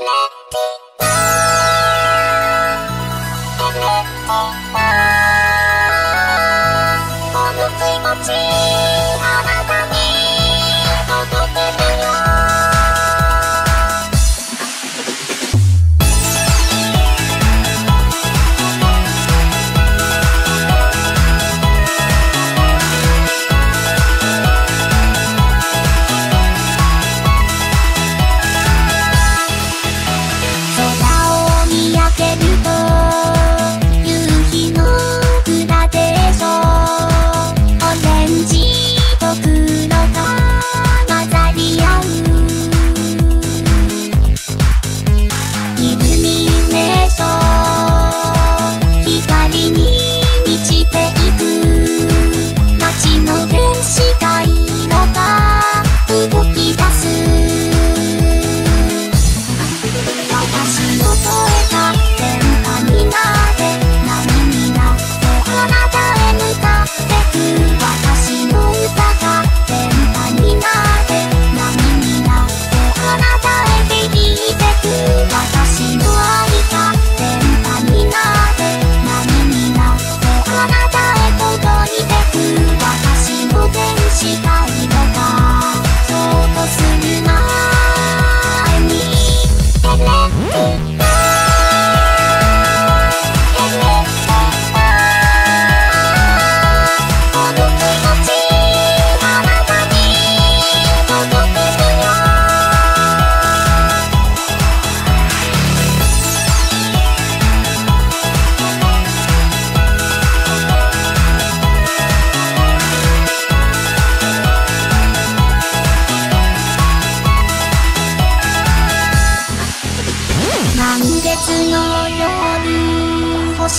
Everything.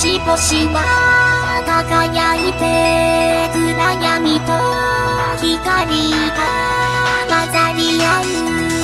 夜星々は輝いて暗闇と光が混ざり合う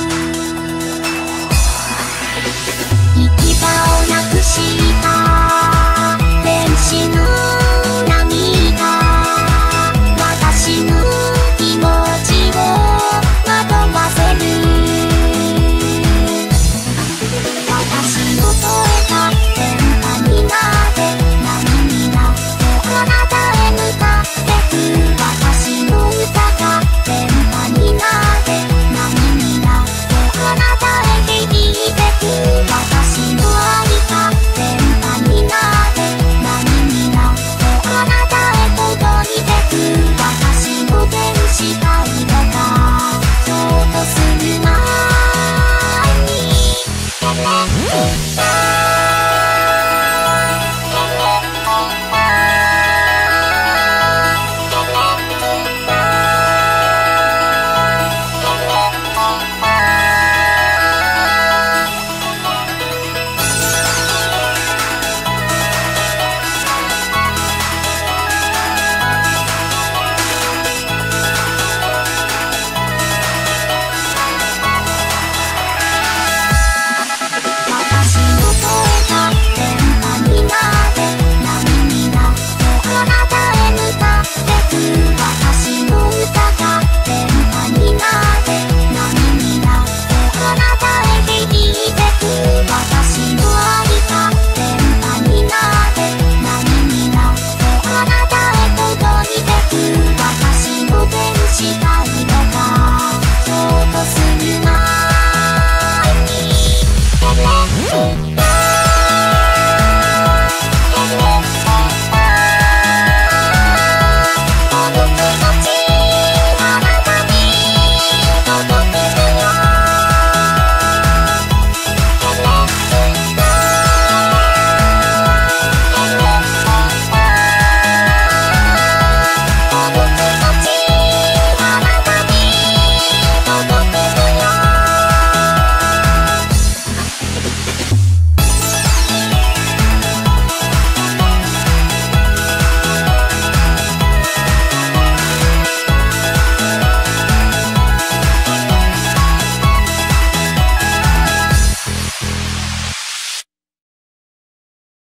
Oh.